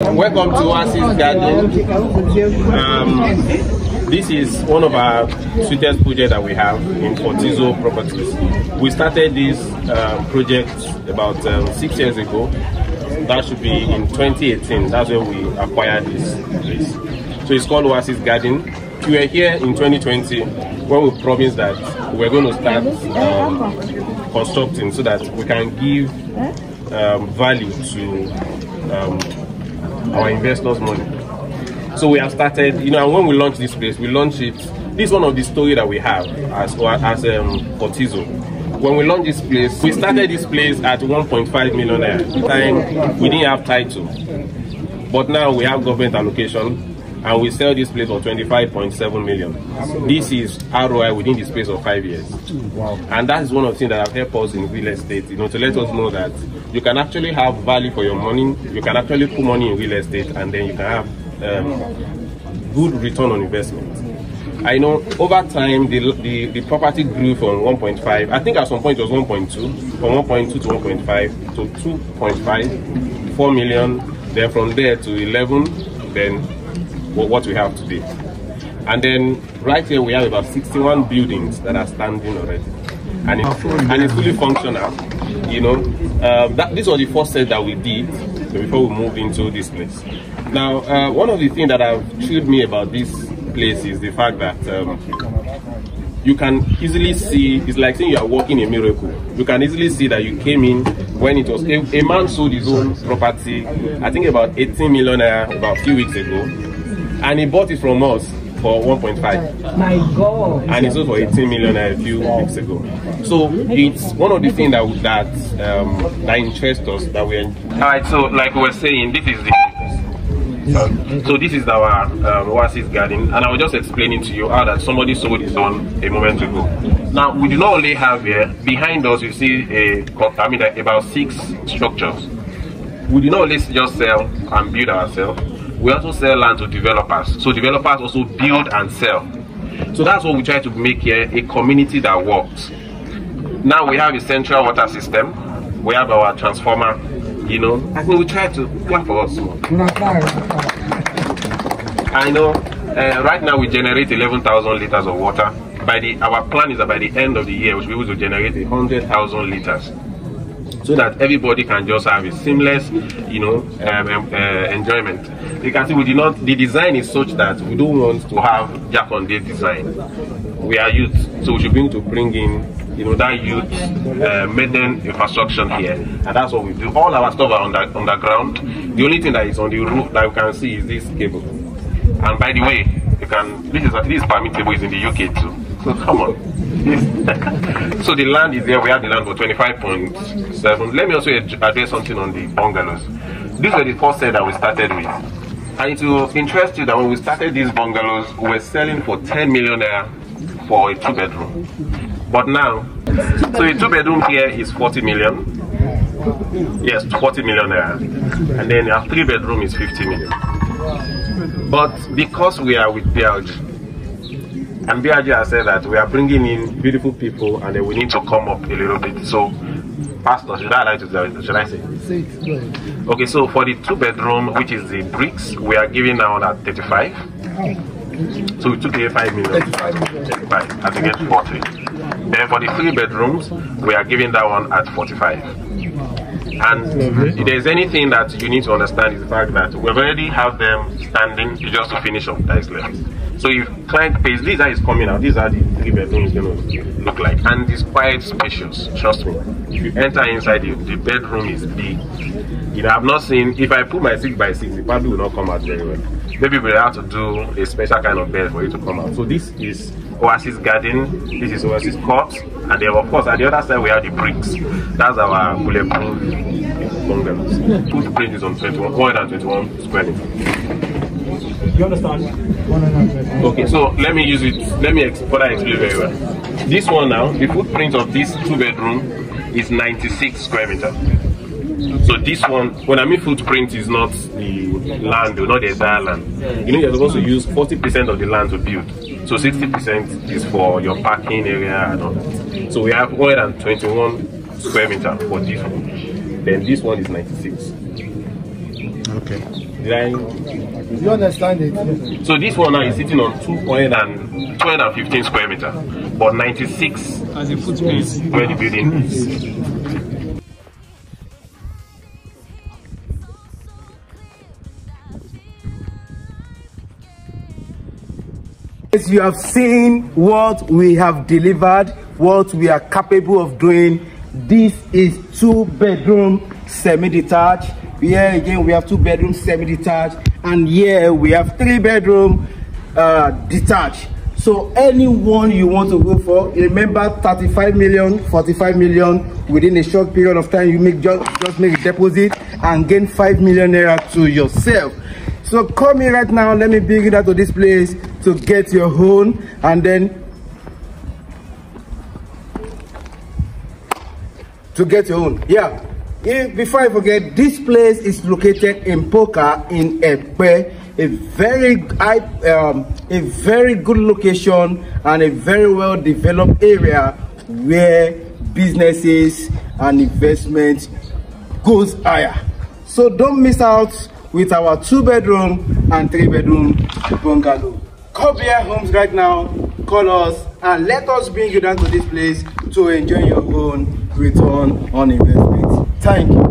Welcome to Oasis Garden. Um, this is one of our sweetest projects that we have in Fortizo Properties. We started this uh, project about um, six years ago. That should be in 2018. That's when we acquired this place. So it's called Oasis Garden. We were here in 2020 when we promised that we're going to start um, constructing so that we can give um, value to um, our investors' money. So we have started, you know, and when we launch this place, we launch it. This is one of the story that we have as as um, Fortizo. When we launched this place, we started this place at 1.5 million naira. Time we didn't have title, but now we have government allocation, and we sell this place for 25.7 million. This is ROI within the space of five years. Wow. And that is one of the things that have helped us in real estate, you know, to let us know that you can actually have value for your money, you can actually put money in real estate, and then you can have um, good return on investment. I know over time the, the, the property grew from 1.5. I think at some point it was 1.2, from 1.2 to 1.5 to 2.5, 4 million. Then from there to 11, then what we have today. And then right here we have about 61 buildings that are standing already. And it's, and it's fully functional. You know, uh, that, this was the first set that we did before we moved into this place. Now, uh, one of the things that have thrilled me about this place is the fact that um, you can easily see, it's like saying you are walking a miracle. You can easily see that you came in when it was, a, a man sold his own property, I think about 18 million about a few weeks ago, and he bought it from us for 1.5. My God. And it sold for 18 million a few weeks ago. So it's one of the things that that um, that interests us that we. All right. So like we were saying, this is the. So this is our um, Oasis garden, and I was just explaining to you how that somebody sold his own a moment ago. Now we do not only have here behind us. You see a, I mean, about six structures. We do not only just sell and build ourselves we also sell land to developers. So developers also build and sell. So that's what we try to make here a community that works. Now we have a central water system. We have our transformer you know. I think we try to clap for us. I know uh, right now we generate 11,000 liters of water. By the our plan is that by the end of the year we will be able to generate 100,000 liters so that everybody can just have a seamless, you know, um, um, uh, enjoyment. You can see we did not. The design is such that we don't want to have Jakande design. We are youth, so we should be able to bring in, you know, that youth uh, maiden infrastructure here, and that's what we do. All our stuff are under, underground. The only thing that is on the roof that you can see is this cable. And by the way, you can. This is at least permittable is in the UK too. So come on. so the land is there. We have the land for 25.7. Let me also address something on the bungalows. These were the first set that we started with. And it will interest you that when we started these bungalows, we were selling for 10 million naira for a two bedroom. But now, so a two bedroom here is 40 million. Yes, 40 million naira. And then a three bedroom is 50 million. But because we are with Belge, and BRG has said that we are bringing in beautiful people and then we need to come up a little bit. So, Pastor, should I like to should I say? Okay, so for the two bedroom, which is the bricks, we are giving now at 35. So we took the 5 million. 35. I think it's 40. Then for the three bedrooms, we are giving that one at 45. And if there's anything that you need to understand is the fact that we already have them standing just to finish up that is left. So if client pays, these are is coming out. These are the three bedrooms going to look like, and it's quite spacious. Trust me. If you enter inside, the, bedroom is big. You know, I've not seen. If I put my six by six, it probably will not come out very well. Maybe we'll have to do a special kind of bed for it to come out. So this is Oasis Garden. This is Oasis Court, and then of course at the other side we have the bricks. That's our bulletproof bungalows. Footprint is on 21, 121 square meters. You understand? Okay, so let me use it. Let me further explain very well. This one now, the footprint of this two bedroom is 96 square meter. So this one, when I mean footprint, is not the land, not the entire land. You know, you're supposed to use 40% of the land to build. So 60% is for your parking area and all that. So we have 121 square meter for this one. Then this one is 96. Okay. Did I? You understand it? So this one now is sitting on 200 and 215 square meter, but 96 As a footprint. where the building is. As you have seen what we have delivered, what we are capable of doing. This is two bedroom semi-detached. Here again, we have two bedroom semi-detached, and here we have three bedroom uh, detached. So anyone you want to go for, remember 35 million, 45 million within a short period of time. You make just just make a deposit and gain 5 million naira to yourself. So call me right now. Let me bring you down to this place to get your own, and then to get your own. Yeah. If, before I forget, this place is located in Poka in Epe, a very high, um, a very good location and a very well developed area where businesses and investment goes higher. So don't miss out with our two bedroom and three bedroom bungalow. Call Bear Homes right now, call us and let us bring you down to this place to enjoy your own return on investment. Thank you.